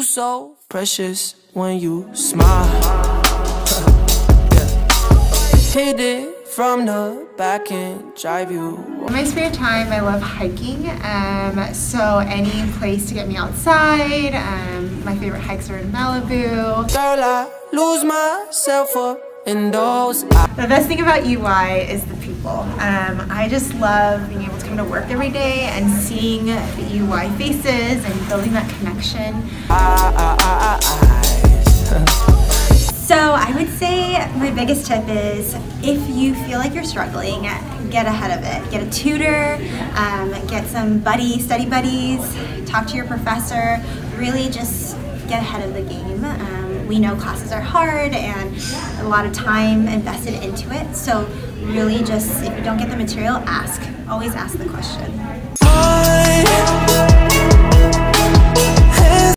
You so precious when you smile. yeah. Hit it from the back and drive you. In my spare time, I love hiking. Um, so any place to get me outside. Um, my favorite hikes are in Malibu. Girl, I lose myself up in those. The best thing about EY is the people. Um, I just love being able come to work every day and seeing the EY faces and building that connection. So I would say my biggest tip is if you feel like you're struggling, get ahead of it. Get a tutor, um, get some buddy, study buddies, talk to your professor, really just get ahead of the game. We know classes are hard and a lot of time invested into it, so really just, if you don't get the material, ask. Always ask the question.